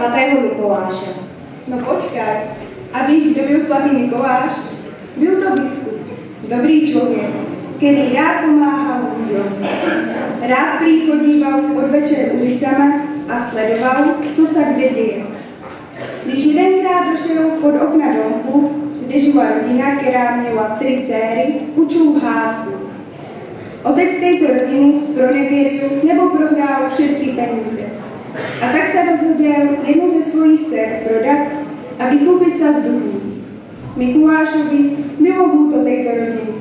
svatého Mikuláše. No počkaj, a víš, kdo byl svatý Mikuláš? Byl to biskup, dobrý člověk, který rád pomáhal lidem. Rád prý chodíval v podvečer ulicama a sledoval, co se kde děje. Když jedenkrát došel pod okna domku, kde žila rodina, která měla tři dcery, učil hádku. Otec této rodiny spronevěril nebo prohrál všechny peníze. Rozhodl jednu ze svých dcer prodat a vykoupit se z druhů. Mikulášovi bylo hůto této rodiny.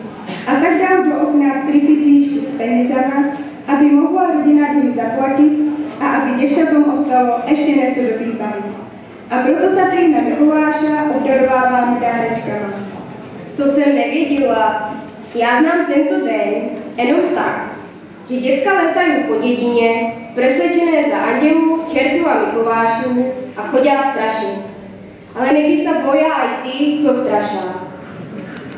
A tak dal do okna tři pytlíčky s penězama, aby mohla rodina dluhy zaplatit a aby děvčatům ostalo ještě něco do výbavy. A proto se prý na Mikuláša obdarováváme dárečkama. To jsem nevěděla. Já znám tento den jenom tak, že děcka letají po dědině, presvědčené za andělů, čertů a Mikulášů a chodí strašit. Ale někdy se boja i ty, co strašá.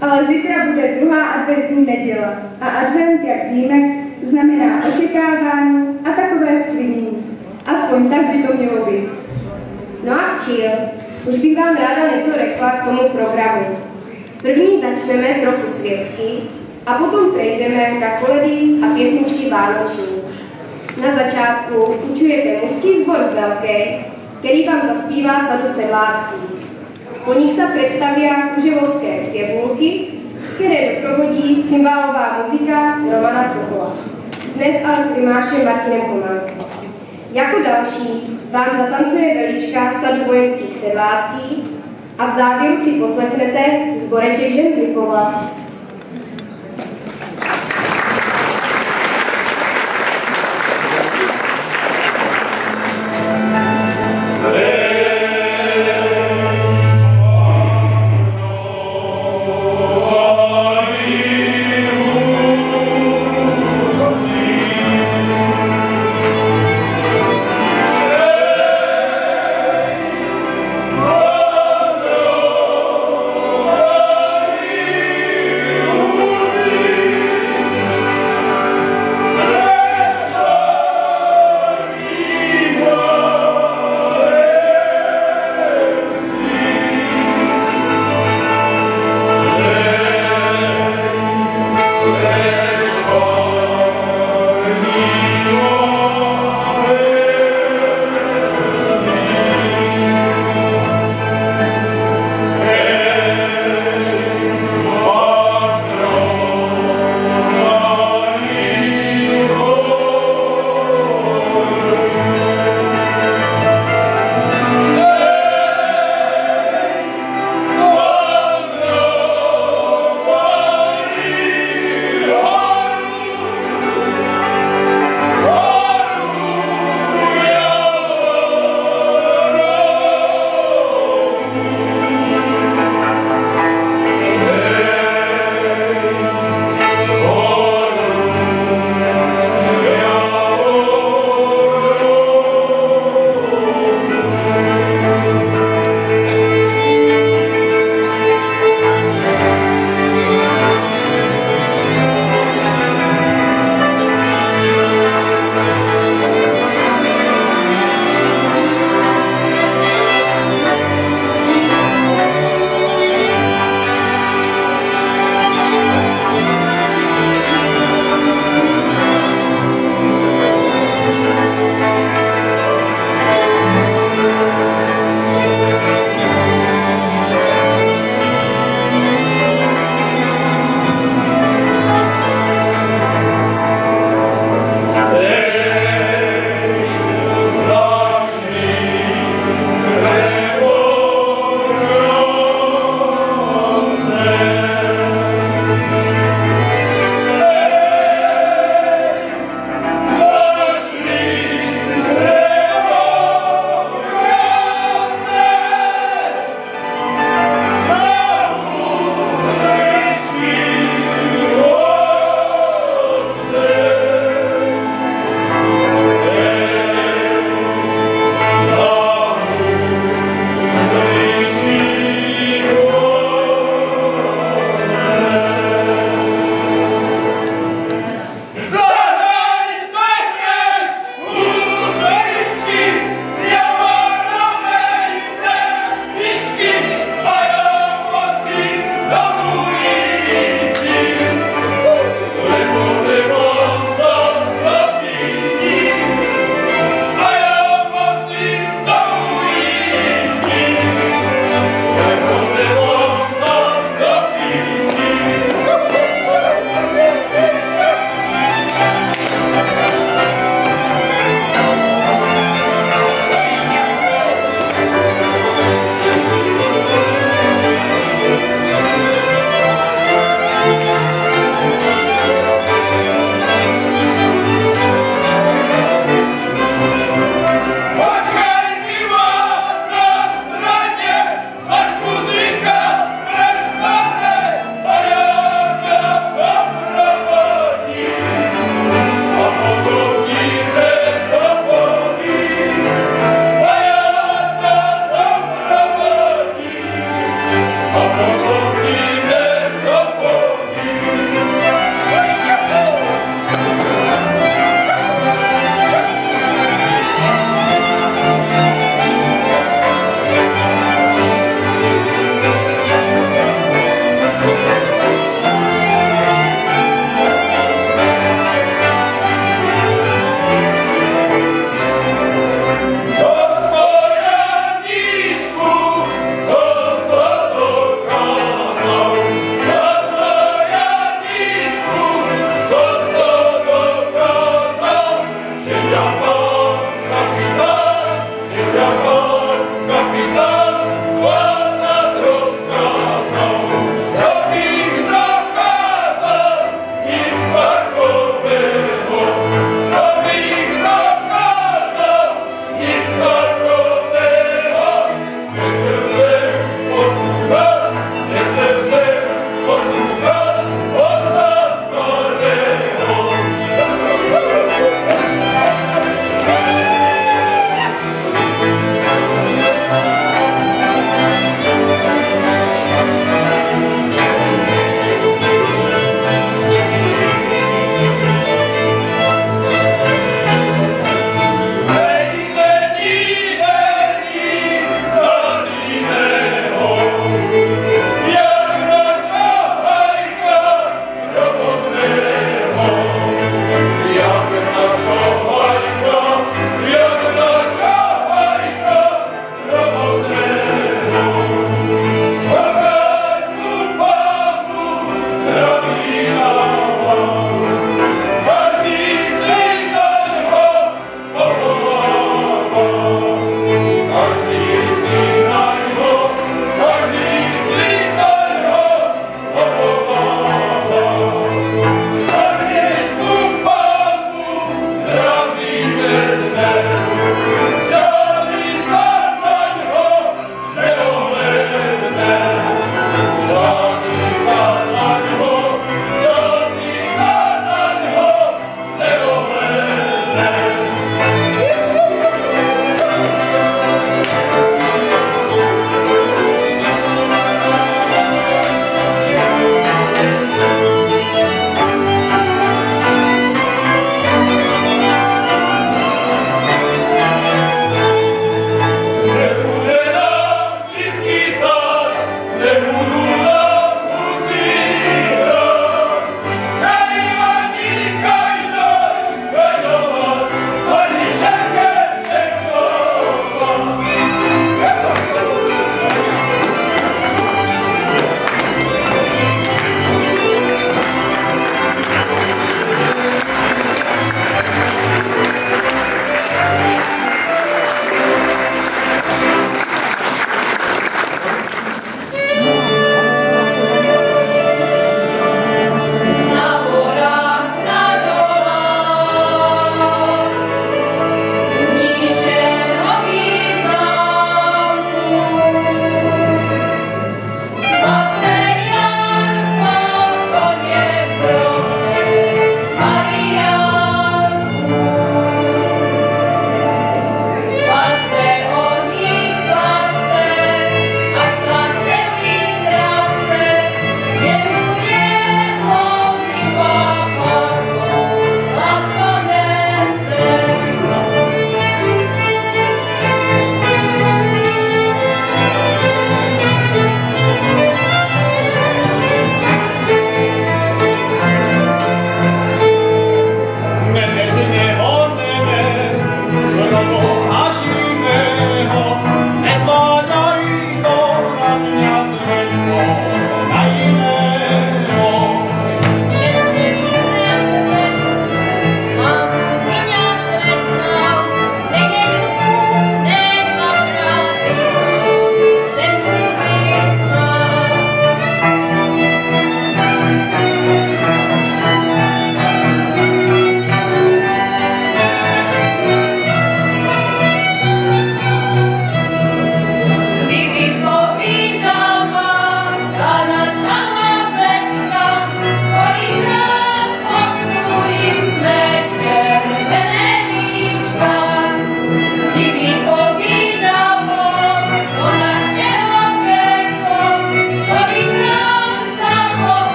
Ale zítra bude druhá adventní neděle a advent, jak víme, znamená očekávání a takové sklinění. Aspoň tak by to mělo být. No a včil, už bych vám ráda něco řekla k tomu programu. První začneme trochu světsky a potom prejdeme na koledy a pěsničky vánoční. Na začátku učujete mužský zbor z Velké, který vám zaspívá sadu sedlácký. Po nich se představí kuževovské zpěvulky, které doprovodí cymbálová muzika Romana Sokola. Dnes ale s primášem Martinem Kománkem. Jako další vám zatancuje velička sadu vojenských sedláckých a v závěru si poslechnete zboreček žen z Lipova.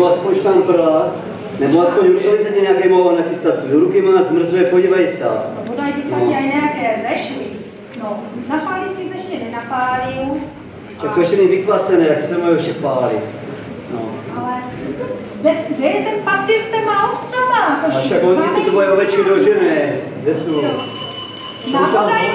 To aspoň štamprát? Nebo aspoň rukavice tě nějaké mohou nachystat. Ruky má zmrzuje, podívej se. No podaj by sa no. aj nejaké zešli. No, napáliť si ještě nenapálil. Tak to ještě není vykvasené, jak se to mají ještě pálit. No. Ale kde, je ten pastýr s těma ovcama? A však on ti ty tvoje ovečky dožené. Kde jsou? Na podaj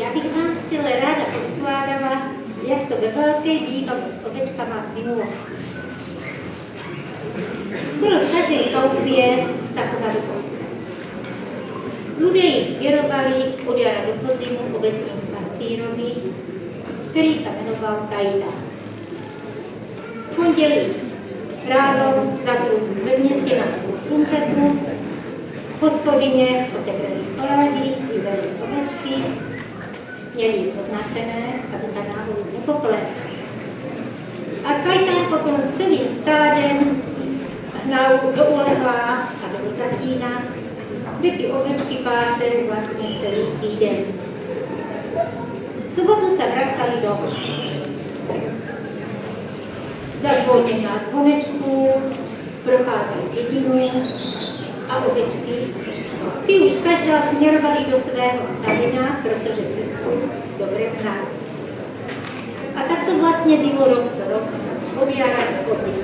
Já bych vám chtěla ráda odkládala, jak to ve velké dílo s ovečkama v minulosti. Skoro v každé chaloupě zachovali ovce. Lidé ji svěrovali od jara do podzimu obecnímu pastýrovi, který se jmenoval Kajda. V pondělí ráno zatrul ve městě na svou punketu, hospodyně otevřeli kolády, vyvedli ovečky, měli ji označené, aby ta náhodou nepoplet. A Kajta potom s celým stádem hnal do ulehla a do zatína, kde ty ovečky pásely vlastně celý týden. V sobotu se na zvonečku, procházeli jedinu a ovečky. Ty už každá směrovali do svého stavina, protože cestu dobře znali. A tak to vlastně bylo rok co rok, od jara do podzim.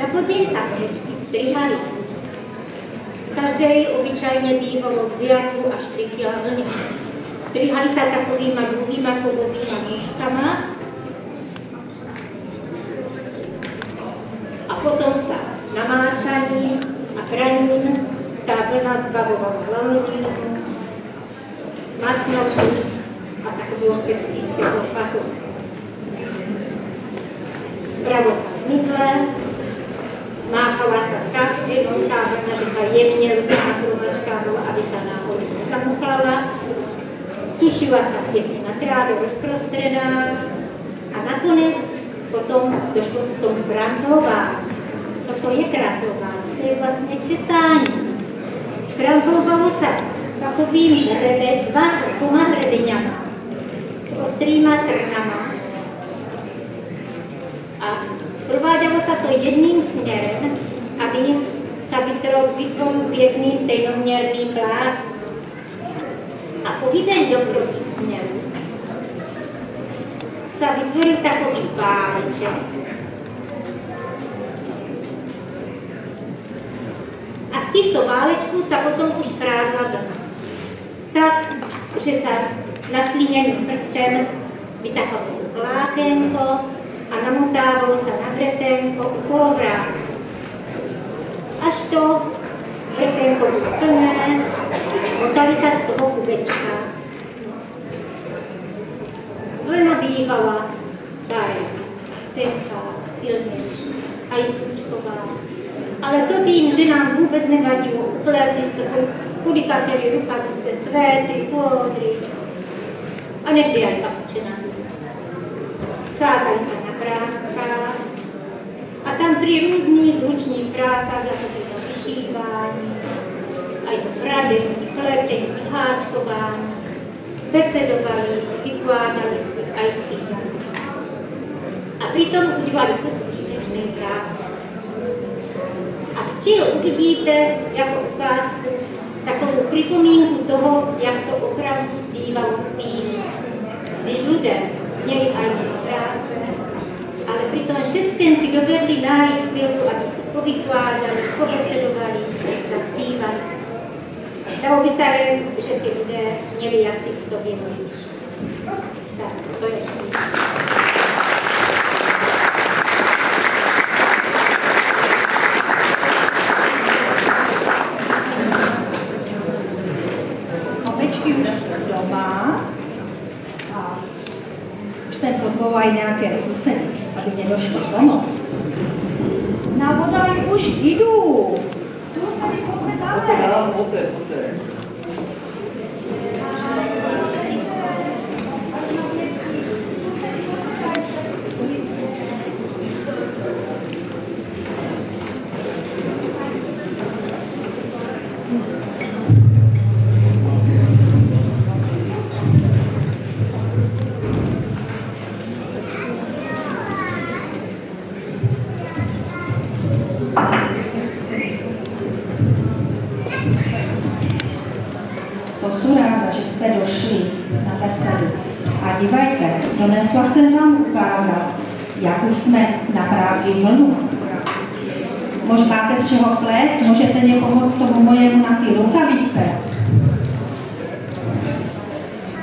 Na podzim se ovečky strihaly. Z každé obyčajně bývalo dvě až tři kila vlny. Strihali se takovýma dlouhýma macrobiomas, tamanho hrebe, dva dvoma hrebeňama s ostrýma trnama. A provádělo se to jedným směrem, aby se vytvořil pěkný stejnoměrný plác. A pohybem do protisměru se vytvořil takový páleček. A z těchto válečků se potom už prázdla vlna. Tak, že se naslíněným prstem vytahovalo vlákénko a namotávalo se na vretenko u kolovrátu. Až to vretenko bylo plné, motali se z toho kubečka. Vlna bývala dárek, tenká, silnější a i slučková. Ale to tým, že nám vůbec nevadilo, upletli z toho kudikateli rukavice, svétry, pólodry a někdy aj kapuče na zemi. Scházeli se na práskách a tam při různých ručních prácách, jako bylo vyšívání, aj to pradení, pletení, háčkování, besedovali, vykládali si aj zpívali. A přitom udělali kus užitečné práce. A v uvidíte jako ukázku takovou připomínku toho, jak to opravdu zpívalo spíš. Když lidé měli aj práce, ale přitom všetkém si dovedli najít chvilku, aby se povykládali, pobesedovali, zaspívali. Dalo by se říct, že ty lidé měli jaksi k sobě blíž. Tak, to je všechno. Ovečky už jsou doma a už pozvolila nějaké sousedy, aby mě došlo pomoc. Na vodaj už jdu. Tu tady Poté pokledáme. dál, poté, poté.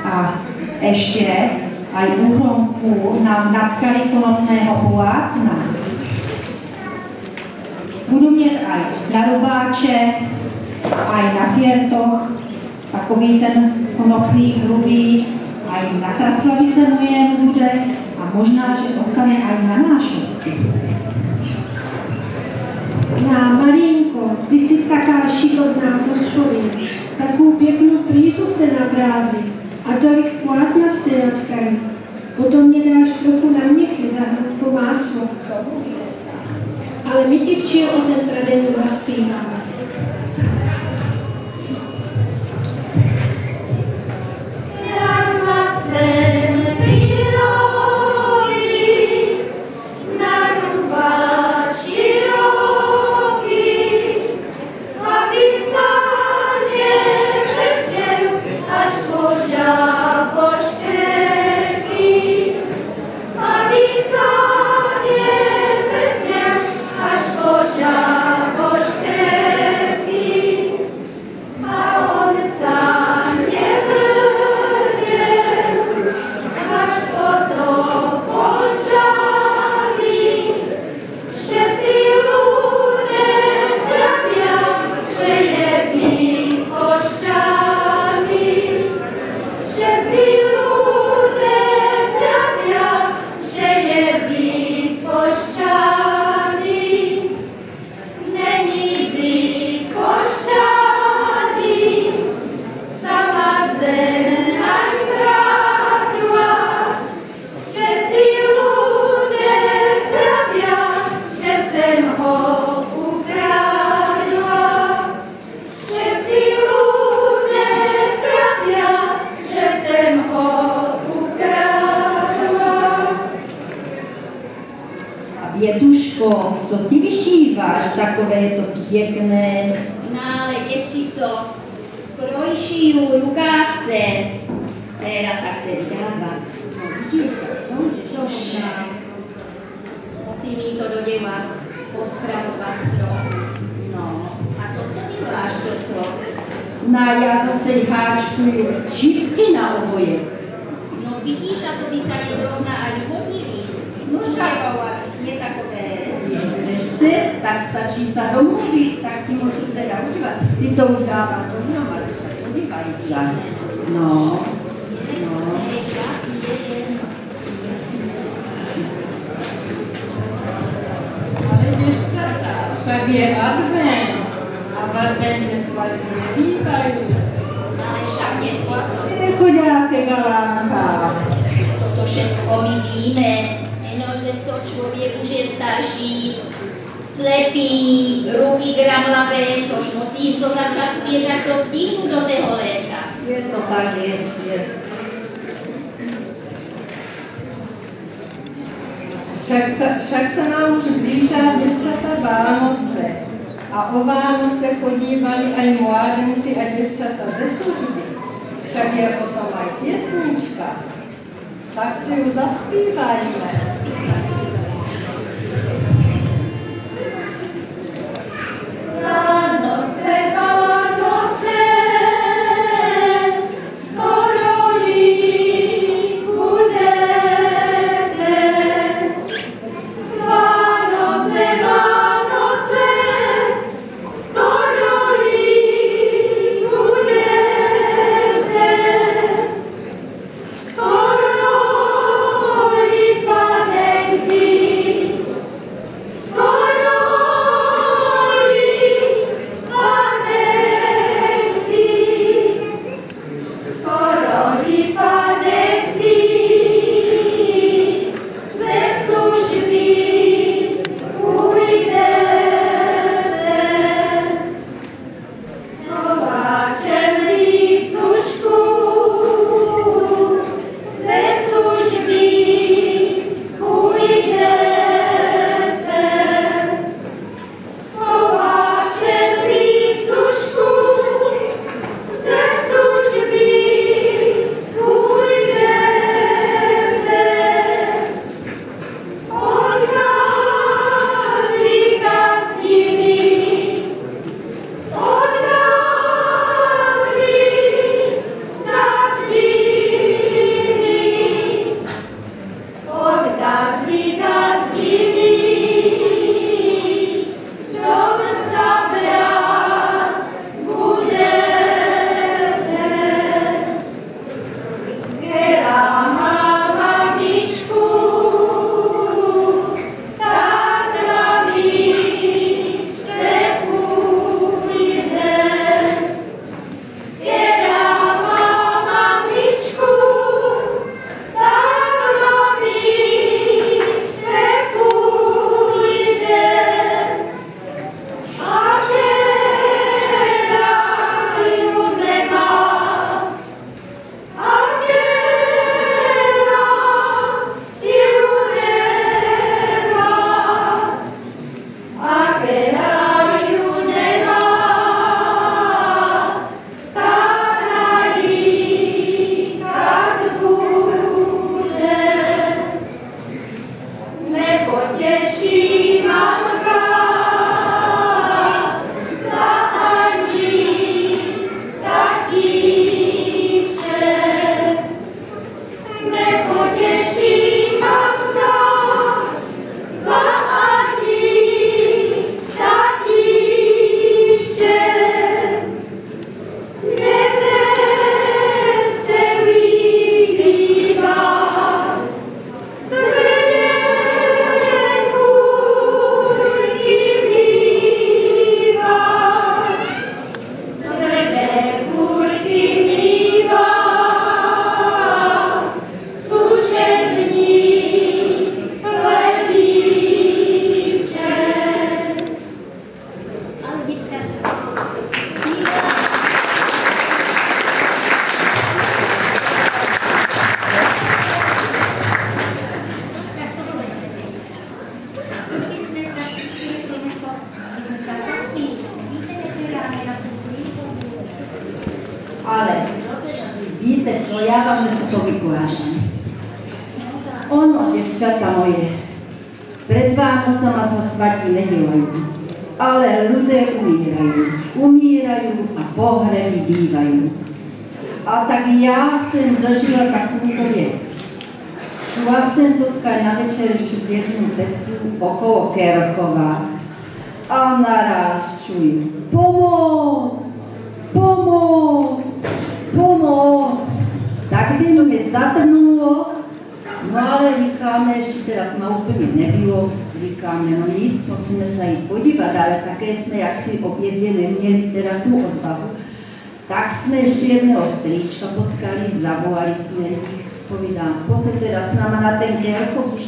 A ještě aj úhromku nám natkali konopného polátna. Budu mít aj na rubáče, aj na fiertoch, takový ten konopný hrubý, aj na kraslavice moje bude a možná, že ostane aj na nášovky. Na Marinko, ty si taká šikovná posloviec. Takú pěknou prízu ste nabrali a tolik plátna ste natkali. Potom nedáš trochu na mnechy za hrudku máslo. Ale my ti včil o ten pradeň zaspíváme. pánka. Toto všechno my víme, jenomže co člověk už je starší, slepý, ruky gramlavé, tož musí, to začát zbírat, to stihnu do tého léta. Je to tak, je, je. Však se, však se nám už blížá děvčata Vánoce. A o Vánoce chodívali aj mládenci a děvčata ze služby. Však je o pěsnička, tak si ju zaspívajme.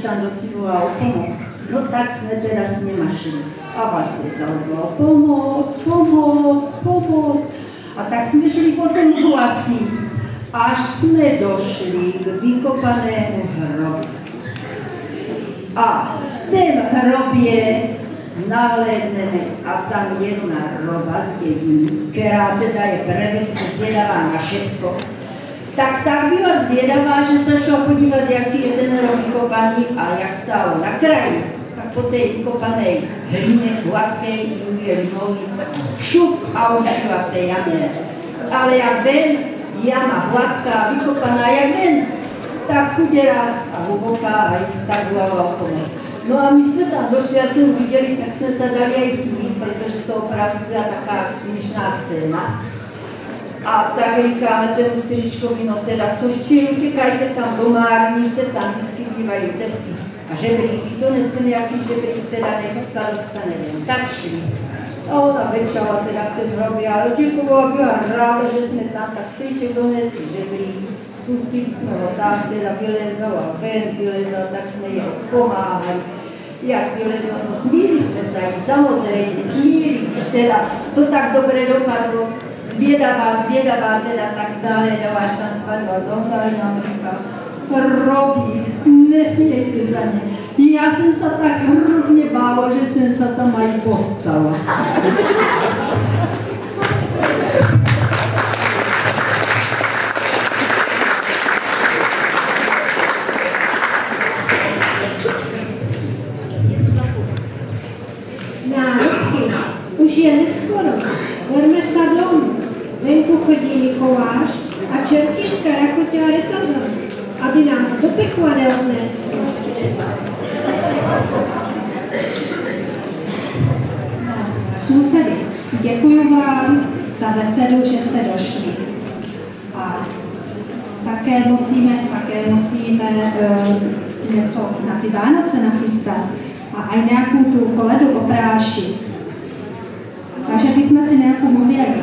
done Tak po té vykopané hlině, hladké, limový, šup a už byla v té jamě. Ale jak ven, jama hladká, vykopaná jak ven, tak chudera a hluboká a tak hlava okolo. No a my jsme tam došli a jsme viděli, tak jsme se dali aj smít, protože to opravdu byla taková směšná scéna. A tak říkáme tomu stříčkovi, no teda, co ještě utěkajte tam do Márnice, tam vždycky bývají desky a žebríky, doneste nějaký žebrík, teda nech se dostane jen. Tak šli. A ona brečala teda v tom hrobě, ale děkovala, byla ráda, že jsme tam, tak strýček donesli žeblík, spustili jsme ho tam, teda vylezal a ven vylezal, tak jsme jeho pomáhali. Jak vylezal, no smíli jsme se i samozřejmě, smíli, když teda to tak dobře dopadlo, zvědavá, zvědavá, teda tak dále, dáváš tam spadla do nám říká, hrobí, nesmějte za ně. Já jsem se tak hrozně bála, že jsem se tam aj postala. Už je neskoro. Verme se domů. Venku chodí Mikoláš a čerti z Karakoťa retazem, aby nás do pekla neodnesl. Sousedy, děkuji vám za besedu, že jste došli. A také musíme, také musíme uh, něco na ty Vánoce nachystat a aj nějakou tu koledu oprášit. Takže bychom si nějakou mohli aj